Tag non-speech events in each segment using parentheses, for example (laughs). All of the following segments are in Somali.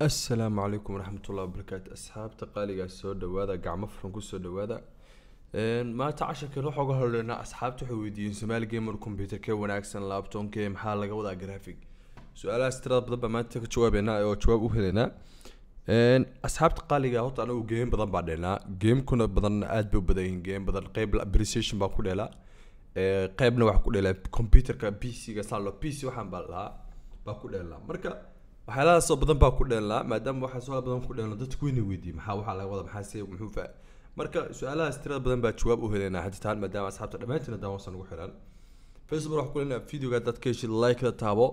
asalaamu calaykum waraxmatullahi wabarakaatu asxaabta qaaligaa soo dhawaada gacmo furan ku soo dhawaada maanta casharkeen waxaa uga hadlaynaa asxaabta waxay weydiiyeen somaali gamer computer kee wanaagsan laabtoonkee maxaa laga wadaa graphic? Su'aalahaas tirada badan baa maanta ka jawaabeynaa oo jawaab u helaynaa. Asxaabta qaaliga horta anagu game badan baa dheelnaa. Gamekuna badanna aad bay u badan yihiin. Game badan qeyb appreciation baa ku dheelaa. Qeybna waxaa ku dheelaa computerka p c ga salo p c waxaan baa lahaa baa ku dheelnaa. Marka waxyaalahaasoo badan baa ku dheelnaa maadaama waxaa su'aal badan ku dheelno dadku weyna weydiiyey maxaa waxaa laga wada maxaa se muxuu fa marka su'aalahaas tirada badan baa jawaab u helaynaa haditaan maadaama asxaabta dhammaantiin haddaan wasan ugu xiran facebook waxaa ku leenaha videoga dad ka heshid like-da taabo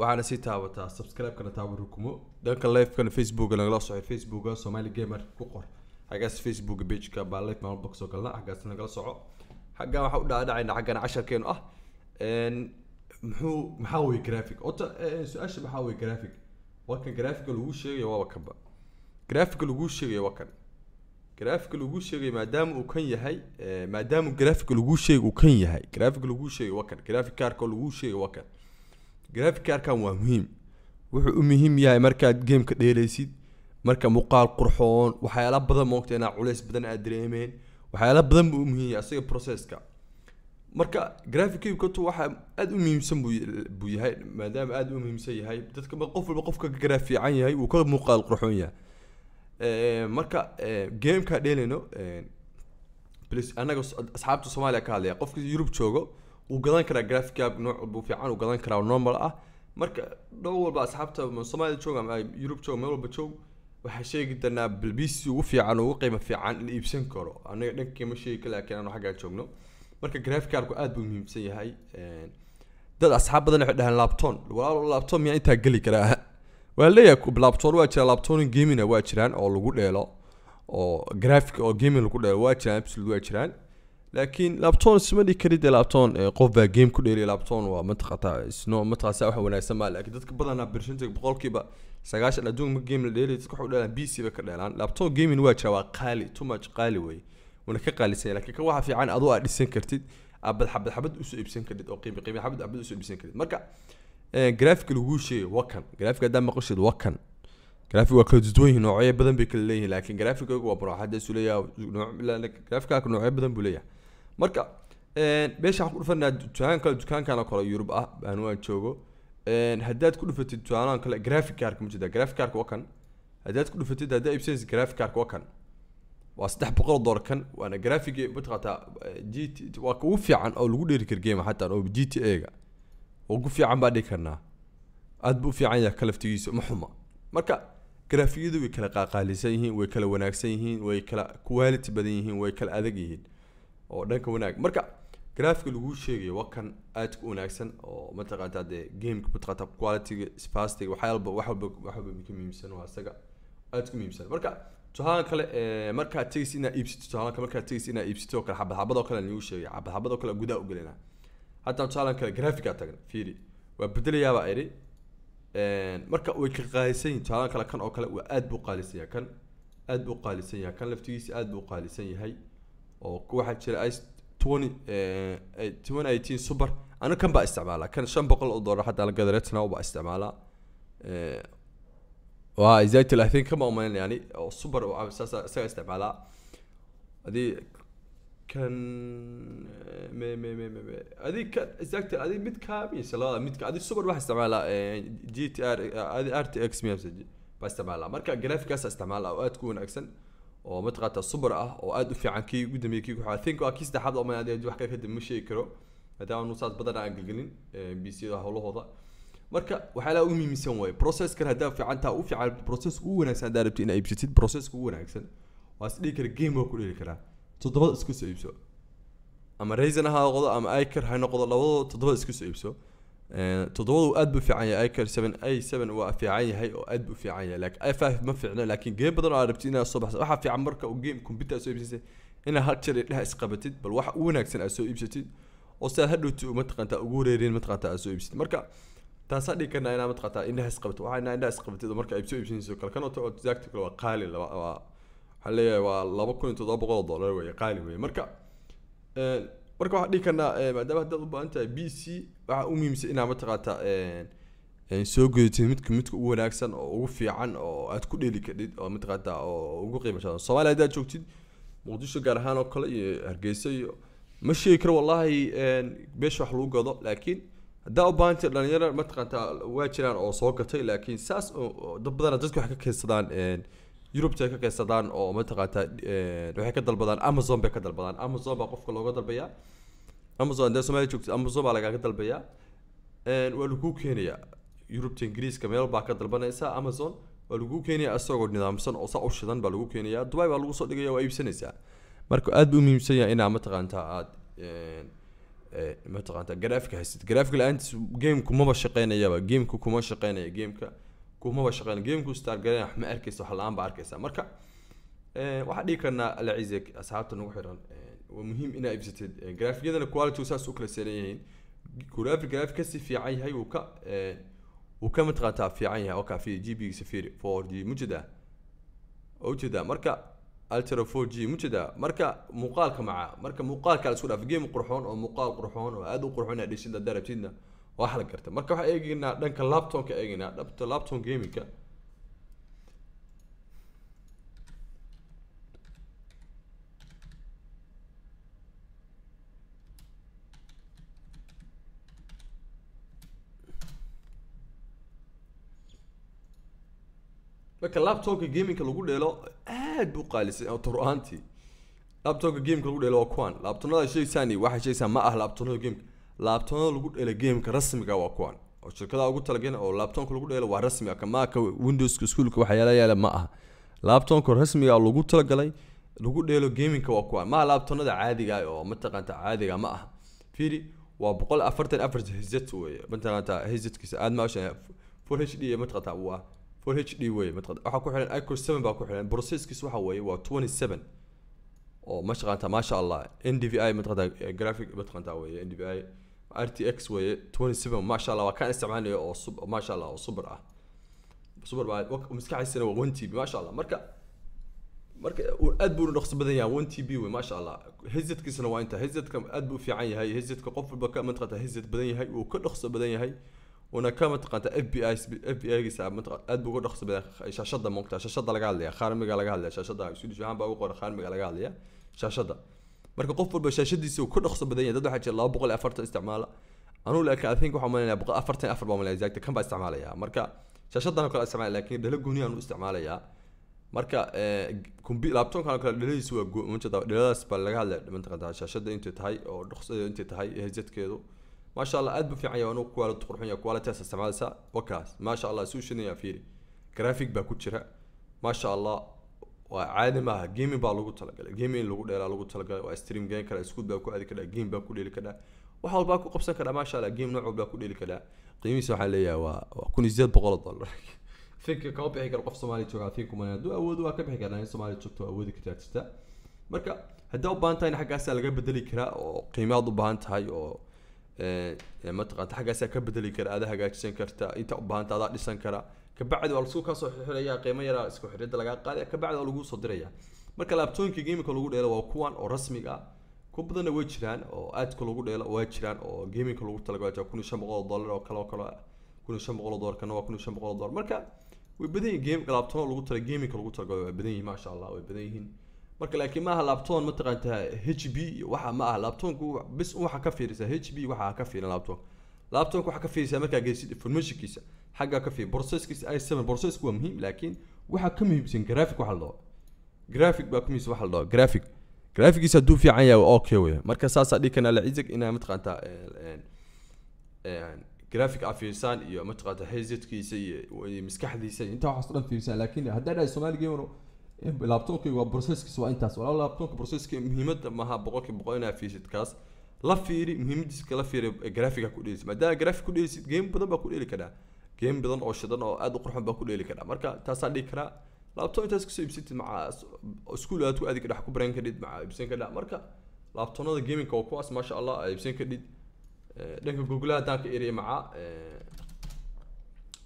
waxaana sii taabataa subscribe-kana taabo rukumo. Dhanka live-kana facebooka nagala soco facebooka somali gamer ku qor. Xaggaas facebook page-ka baa live maalmo box oo galna xaggaas nagala soco. Xaggan waxaa u dhaadhacayna xaggana casharkeenu ah muxuu maxaa weye graphic? Ota su'aasha maxaa weye graphic? Waa kan graphica lagu sheegayo waaba kanba graphica lagu sheegayo waa kan. Graphica lagu sheegayo maadaama uu kan yahay maadaama graphica lagu sheegay uu kan yahay. Graphica lagu sheegay waa kan. Graphic cardka lagu sheegay waa kan. Graphic cardkan waa muhiim. Wuxuu u muhiim yahay markaad gameka dheelaysid marka muuqaal qurxoon waxyaala badan moogta inaa culays badan aad dareemeen. Waxyaala badan buu u muhiim yahay asaga processka marka graphicatu waxa aada u muhiimsan buu yahay maadaama aada u muhiimsan yahay. Dadka qof walba qofka ka fiican yahay wuu ka muuqaal qurxoon yahay. Marka gameka dheelayno anaga asxaabta soomaaliya ka hadlaya qofka yurub joogo wuu gadan karaa graphic app nooc walba fiican uu gadan karaa normal ah. Marka dhow walba asxaabta soomaaliya joog ama yurub joog meel walba joog waxaa sheegi doonaa bilbiisi ugu fiican ugu qiimo fiican la iibsan karo. Anaga dhankii ma sheegi laakiin anu xaggaan joogno marka graphicalku aad buu muhiimsan yahay dad asxaab badan waxay dhahaan lapton walaalo lapton miyaa intaa geli karaa waa leeyahay lapton waa jira lapton gamina waa jiraan oo lagu dheelo oo graphic oo gaming lagu dheelo waa jiraan absolute waa jiraan. Laakiin lapton isma dhihi karid lapton qof baa game ku dheeliya lapton waa mataqata isno mataqasa wax wanaagsan maa laakiin dadka badanaa percentage boqolkiiba sagaashan adduunka game la dheelay dadka waxu dheelaan b c ba ka dheelaan. Lapton gaming waa jira waa qaali too much qaali wey wana ka qaalisanya lakiin kan waxa fiican adoo aad dhisan kartid abad xabad xabad u soo iibsan kartid oo qiimi qiimi xabad xabad u soo iibsan kartid. Marka graphic lagu sheegay waa kan. Graphic haddaa maqashid waa kan. Graphic waa kala duwan yihiin noocyo badan bay kala leeyihiin laakiin graphic waa muraaxada isu leeyahay graphicka noocyo badan buu leeyahay. Marka meesha waxaan ku dhufanaa dukaan kale dukaankan oo kale yurub ah anu aan joogo. Haddaad ku dhufatid dukaanahan kale graphic cardka ma jirta graphic cardka waa kan. Haddaad ku dhufatid haddaa iibsanaysid graphic cardka waa kan waa saddex boqol dollar kan waana grafigi mataqataa g t waa ugu fiican oo lagu dheeri kara game xataa oo g t a ga ugu fiican baa dhigi karnaa. Aad buu u fiican yahay kalaftigiisa ma xuma. Marka grafiyadu way kala qaaqaalisan yihiin way kala wanaagsan yihiin way kala quality badan yihiin way kala adag yihiin oo dhanka wanaag. Marka grafiga lagu sheegayo waa kan aad ku wanaagsan oo mataqataa dee gameka mataqataa qualityga fastiga waxyaalba wax walba wax walba ka waa isaga aad ku muhiimsan marka tusaale kale markaad tegaysid inaad iibsato tusaale kale markaad tegaysid inaad iibsato oo kale xabad xabad kale nagu sheegay. Xabad xabad oo kale gudaha u gelinaa haddana tusaale kale graphica tagan fiiri. Waa bedelayaabaa idhi marka way ka qaalisan yihiin tusaale kale kan oo kale waa aad buu qaalisan yahay kan aad buu qaalisan yahay kan laftigiisa aad buu qaalisan yahay. Oo waxaa jira ice twenty twenty eighteen super. Aniga kan baa isticmaalaa kan shan boqol oo dollar hataa la gada retna baa isticmaalaa waa exactly i think kama umayn yani oo super oo saas isaga isticmaalaa adii kan adii kan exactly adii mid ka mise labada midka adii super waxa isticmaalaa g t r adi r t x miyamse baa isticmaalaa marka graphickaas isticmaalaa oo aad ku wanaagsan oo mataqaata super ah oo aad u fiican kii ugu dambeeyay kii ku think waa kii saddexaad oo maan wax kale kadib ma sheegi karo. Maadaama nu saas badan aan gelgelin b c da howlahooda marka waxyaalaha ugu muhiimsan waaye processkan haddaa fiican u fiican process ugu wanaagsan haddaa rabti inaad iibsatid processka ugu wanaagsan. Waa is dhigi kara game waa ku dheli karaa. Toddobada isku soo iibso. Ama raisin ha noqdo ama icar ha noqdo labadoo toddobada isku soo iibso. Toddobadu aad buu fiican yahay. Icar seven a seven waa fiican yahay oo aad buu fiican yahay. Laakiin i five ma fiicno laakiin game badan oo aad rabtid inaad soo baxsa waxaa fiican marka uu game computer soo iibsatay inaad hal jeer indhaha isqabatid bal wax ugu wanaagsan aad soo iibsatid. Oo si aad hadhowti mataqaantaa ugu wareerin mataqaantaa aad soo iibsatid. Marka taasaa dhigi karnaa inaa mataqataa indhaha isqabato waxaa inaa indhaha isqabatid oo marka iibsoo iibsanayso kale kan oo kale waa qaali waa waxaan leeyahay waa laba kun iyo toddoba boqol dollar weeye qaali weeye. Marka marka waxaan dhigi karnaa maadaama haddaad u baahan tahay b c waxaa u muhiimsan inaa mataqaata een, soo gudatid midka midka ugu wanaagsan oo ugu fiican oo aad ku dheeli kadhid oo mataqaantaa oo ugu qiimo jaban soomaaliya haddaad joogtid muqdisho gaar ahaan oo kale iyo hargeysa iyo ma sheegi karo wallahi een, meesha wax lagu gado laakiin haddaa u baahantay dhalinyaro mataqaantaa waa jiraan oo soo gatay laakiin saas dad badana dadku waxay ka keensadaan een, yurubta ka keensadaan oo mataqaantaa waxay ka dalbadaan amazon bay ka dalbadaan. Amazon baa qofka looga dalbayaa. Amazon haddaa soomaaliya joogtid amazon baa lagaaga dalbayaa. Waa laguu keenayaa. Yurubta ingiriiska meel baa ka dalbanaysaa amazon waa laguu keenayaa isagoo nidaamsan oo saa u shidan baa lagu keenayaa. Dubai baa lagu soo dhigaya waa iibsanaysaa. Marka aad buu muhiimsan yahay inaa mataqaantaa aad mataqaantaa grafika haysid grafika la'aantiis gameku maba shaqeynayaba gameka kuma shaqeynaya gameka kumaba shaqeynaya gameku star garanaya wax ma arkaysa wax la'aan baa arkaysa marka waxaan dhihi karnaa alacizek asxaabta nagu xiran waa muhiim inaa iibsatid ee, grafiyadana quality saas u kala saaran yihiin grafik grafik ka sii fiican yahay wuu ka wuu ka mataqaantaa fiican yahay oo kaa fi g b safiri four g mujida ujeeda marka 4G mujeda marka muuqaalka maca marka muuqaalka la isku dhaaf game qurxoon oo muuqaal qurxoon oo aad u qurxoon aad dhishida darabtidna wax la garta marka waxaa eegaynaa dhanka laptopka eegaynaa dhabta laptop gamingka marka laptopka gamingka lagu dheelo aad buu qaalisay tur'aantii laptopka gameka lagu dheelo waa kuwan. Laabtonada sheegsaan waxay sheegsaan ma ah laabtonada gameka laabtonada lagu dheelo gameka rasmiga waa kuwan. Oo shirkadaha ugu talageen oo laabtonka lagu dheelo waa rasmi ah kamaaka windowska iskuulka waxyaala yaalla ma aha. Laabtonka rasmiga lagu talagalay lagu dheelo gamingka waa kuwan. Ma aha laabtonada caadiga ah oo mataqaanta caadiga ma aha. Fiiri waa boqol afartan afar hz weeye. Mataqaanta hzkiisa aad maasha full h d mataqaanta waa full h d mataqaanta waxaa ku xiran icor 7 baa ku xiran. Processkiisa waxa weeye waa 27 oo mataqaanta maasha allah. Ndvi mataqaanta graphic mataqaanta weeye ndvi rtx weeye 27 maasha allah waa kaan isticmaalaya oo sub maasha allah oo super ah. Super baa maskaxaysana waa 1 tb maasha allah. Marka marka aad buu dhaqso badan yahay 1 tb wey maasha allah. Hizadkiisana waa inta hizadka aad buu fiican yahay hizadka qof walba ka mataqaanta hizad badan yahay uu ka dhaqso badan yahay una ka mataqaanta fbi fbi giisa aad buu uga dhaqso badan shaashada moogta shaashada laga hadlaya khaarmiga laga hadlaya shaashada swedish ahaan baa ugu qoran khaarmiga laga hadlaya shaashada. Marka qof walba shaashadiisa uu ka dhaqso badan yahay dad waxaa jira laba boqol iyo afartan isticmaala. Anugu laakiin i think waxaa malinaya boqol afartan afar baa malinaya exact kan baa isticmaalaya. Marka shaashadan oo kale isticmaalaya laakiin dhalo gooni aan u isticmaalayaa. Marka combi laptopkan oo kale dhaladiisu waa mujada dhaladaas baa laga hadlaya mataqaanta shaashada intay tahay oo dhaqsadeedu intay tahay hezadkeedu fiican yahay anugu quality qurxun yahay quality as isticmaalaysa wakaas maasha allah suu shidaya fiiri. Graphic baa ku jira. Maasha allah waa caadi maaha gaming baa lagu talagalay. In lagu dheelaa lagu talagalay. Waa stream game kara iskuul baa ku aadi kadhaa game baa ku dheeli kadhaa wax walbaa ku qabsan kadhaa maasha allah game nooc walbaa ku dheeli kadhaa qiimihiisa waxaa leeyahay waa waa kun iyo sideed boqol oo dollar. (laughs) Fikir kama bixi karo qof soomaaliya jooga think man hadduu awoodo waa ka bixi karaa in soomaaliya joogto awoodi kartaa jirta marka haddaa u mataqaanta xaggaasaa ka bedeli kara aada hagaajisan karta inta u baahanta adaa dhisan kara. Kabacdi waa lasu ka soo xiraya qiimo yaraa isku xirida lagaa qaadaya kabacdi waa lagu soo diraya marka laabtooyinka gamingka lagu dheelo waa kuwan oo rasmiga ah ku badanna way jiraan oo aadka lagu dheelo waa jiraan oo gamingka lagu talagalay kun iyo shan boqol oo dollar oo kale oo kale kun iyo shan boqol oo dollar kana waa kun iyo shan boqol oo dollar. Marka way badan yihiin game laabtoon lagu tala gamingka lagu talagalay waa badan yihiin maasha allah way badan yihiin marka laakiin maaha laabtoon mataqaanta h b waxa ma aha laabtoonku bis waxa ka fiirisa h b waxa ka fiirin laabtoon laabtoonka waxa ka fiirisa markaa geysid informationkiisa xagga ka fiir processkiisa i seven processku waa muhiim laakiin waxa ka muhiimsan graphic waxa la graphic baa muhiimsan waxa la graphic. Graphigiisa hadduu fiican yahay okay wey marka saasaa dhihi kana lacizig inaa mataqaanta graphic aa fiirsaan iyo mataqaanta hezadkiisa iyo maskaxdiisa inta waxaas dhan fiirsaan laakiin haddaa dhahay soomaali gamer laabtoonka waa processkiisa waa intaas. Walaa laabtoonka processka muhiimadda maaha boqolkiiba boqol inaa fiirsid kaas. La fiiri muhiimadiisa kala fiiri graphica ku dheelisid maadaama graphic ku dheelisid game badan baa ku dheeli karaa. Game badan oo shidan oo aad u qurxon baa ku dheeli karaa. Marka taasaa dhihi karaa laabtoon intaas ku soo iibsatid maca iskuul aad ku aadi kadha ku baran kadhid maca iibsan kadha marka laabtoonada gamingka waa kuwaas maasha allah aa iibsan kadhid dhanka googlaha haddaan ka eriya maca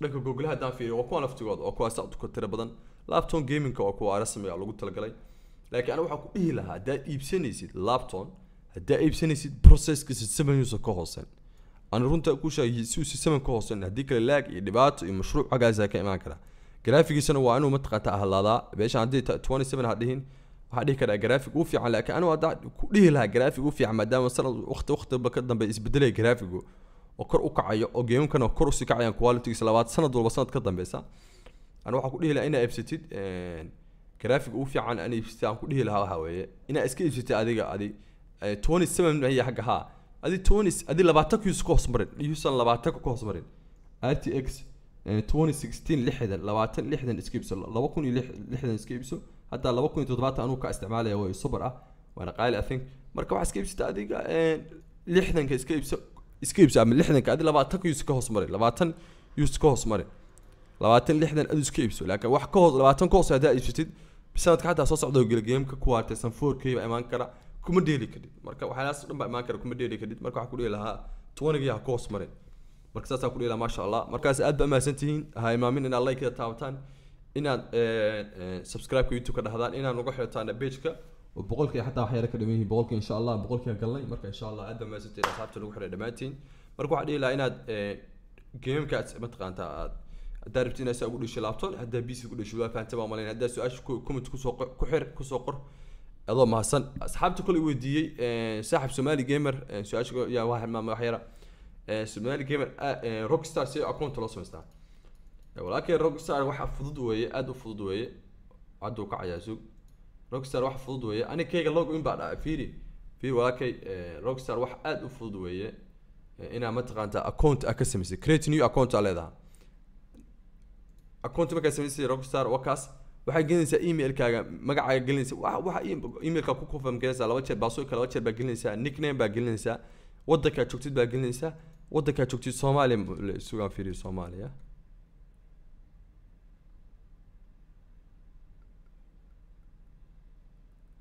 dhanka googlaha haddaan fiiriyo waa kuwa laftigooda waa kuwaas ku tira badan laptop gamingka waa kuwa rasmiga lagu talagalay. Laakiin aniga waxaan ku dhihi lahaa haddaad iibsanaysid laptop haddaa iibsanaysid processkiisa seven user ka hoosen aan runta ku sheegay si uu sisaman ka hoosan haddii kale laag iyo dhibaato iyo mashruuc xaggaasa ka imaan kara. Graafigiisana waa inuu mataqaata ahlaadaa beesha haddii ta- 27 ha waxaa dhihi karaa graafig uu fiican laakiin anigu haddaa ku dhihi lahaa graafig uu fiican maadaama sanad waqti waqtiba ka dambe isbedelaya graafigu oo kor u kacayo oo geemamkana kor u sii kacayaan qualitygiisa labaad sanad walba sanad ka dambeysa aniga waxaan ku dhihi lahaa inaa iibsatid graafig uu fiican aan iibsatid aan ku dhihi lahaa waxaa weeye. Inaa iska iibsatid adiga adi eh, 27 maya xagga haa. Adi 20 adi labaatan ku ka hoos marin. Yuusan labaatan ka hoos marin. Rtx eh, 2016 lixdan labaatan lixdan iska iibso laba kun iyo lix- lixdan iska iibso hataa laba kun iyo toddobaatan anuu ka isticmaalaya way super ah. Waana qaali i marka waxaa iska iibsata adiga eh, lixdanka iska iibso iska iibso ama lixdanka adi labaatan ka yuus ka hoos marin. Labaatan yuus ka hoos marin labaatan lixdan adu iska iibso laakiin wax ka hoos labaatan ka hoos haddaa iibsatid sanadka xataa soo socda geemka ku baa imaan kara kuma dheeli kadhid marka waxyaalahaas dhan baa imaan kara kuma dheeli kadhid marka waxaa ku dhihi lahaa twenty ha ka hoos marin. Marka saasaa ku dhihi lahaa maasha allah. Markaas aad baa mahadsan tihiin. Ha imaamin inaad like taabataan inaad subscribe-ka youtube ka dhahdaan inaad uga xirtaan page-ka. Oo boqolkii xataa wax yara ka dhiman yihiin boqolkii insha allah boqolkii aan galnay. Marka insha allah aad baa mahadsan tihiin asxaabta lagu xiray dhammaantiin marka waxaa dhihi lahaa inaad geemamkaas mataqaantaa aad haddaa rabti inaad saa ugu dhesho laabtoon haddaa bc ku dhesho waa baa malayn haddaa su'aasha comment ku soo ku xir ku soo qor adoo mahadsan asxaabta kole weydiiyey saaxib somali gamer su'aasha yaa waa hilmaamay wax yara somali gamer rockstar si account loo samaystaa walaakiin rockstar waxa fudud weeye aad u fudud weeye hadduu kacayaa sug rockstar wax fudud weeye aniga kayga log in baa dhaca fiiri fiiri walaakay rockstar wax aad u fudud weeye inaa mataqaanta account a ka samaysay create new account aa leedahay account markaa samaysay rockstar wakaas waxaa gelinaysaa emailkaaga magacaaga gelinaysa. Waxa emailka ku confirm gelinaysaa laba jeer baasooyinka laba jeer baa gelinaysaa nickname baa gelinaysaa wadankaa joogtid baa gelinaysaa wadankaa joogtid soomaaliya sugaan fiiriyo soomaaliya.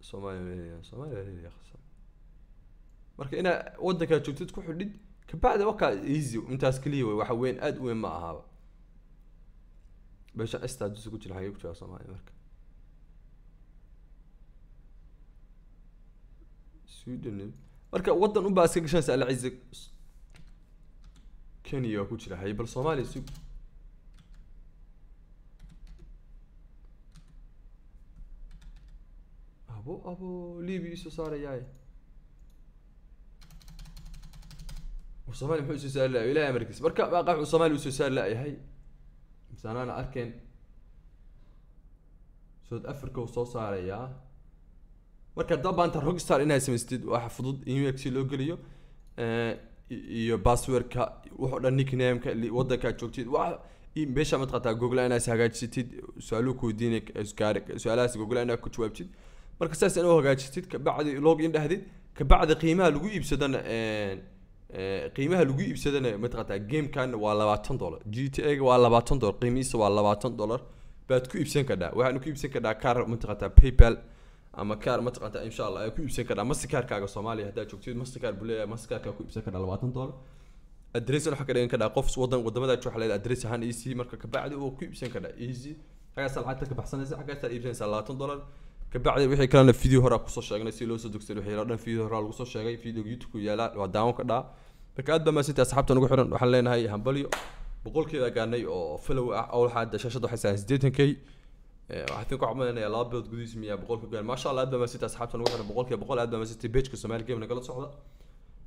Soomaaliya marka inaa wadankaa joogtid ku xidhid kabacdi wakaa easy intaas keliya wey waxa weyn aad u weyn ma ahaba beesha esta dusi ku jira xagee ku jira soomaaliya marka sweden marka wadan unbaa iska gashanaysa alcizi kenya waa ku jira haye bal soomaaliya sug abo abo libia isoo saarayaay war soomaaliya muxuu isoo saari lahay ilahay amarkiis marka baaqa wuxuu soomaaliya u soo saari layahay misaanaana arkeen south africa uu soo saarayaa marka hadaba maanta rockstar inaad samaystid waxa fudud emailka si loo geliyo eh, iyo passwordka wuxuu dhan nicknameka li- wadankaa joogtid. Wa meesha mataqataa google inaad is hagaajisatid su'aaluhu ku weydiinay su'aalahaas google inaad ku jawaabtid. Marka saas inaad u hagaajisatid kabacdi log in dhahdid kabacdi qiimaha lagu iibsadana eh, qiimaha lagu iibsadana mataqataa gamekan waa labaatan dollar. G t a waa labaatan dollar qiimihiisa waa labaatan dollar. Baad ku iibsan kadhaa waxaad ku iibsan kadhaa kaar mataqataa paypal ama kaar mataqaanta insha allah ku iibsan kadhaa masterkaarkaaga soomaaliya. Haddaad joogtid masterkaar buu leeyahay. Masterkaarkaa ku iibsan kadhaa labaatan dollar. Adress waxaa ka dhigan kadhaa qof wadan waddamada leedahay adress ahaan easy. Marka kabacdi uu ku iibsan kadhaa easy. Xaggaasa lacagta ka baxsanaysa xaggaasaa iibsanaysaa labaatan dollar kabacdi wixii kalena video horaa ku soo sheegnay si loo soo dogsaday wixii dhan video horaa lagu soo sheegay video youtube ku yaalla waa daawan kadhaa marka aad baa maasanta asxaabta nagu xiran waxaan leenahay hambalyo boqolkeeda gaanay oo follow ah oo waxaa hadda shashada waxay sahan sideetan k. Waxaa tin ku camalinayaa laba bilood gudihiis miyaa boqolka gaan maasha allah aad baa maasanta asxaabta nagu xiran boqolkiiba boqol aad baa maasanta pageka somali game nagala socda.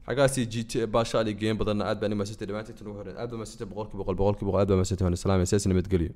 Xagaasi g t baashaal iyo game badanna aad baa ni maasanta dhammaanteed nagu xiran. Aad baa maasanta boqolkiiba boqol boqolkiiba boqol aad baa maasanta waan islaamaya sidaas nabadgelyo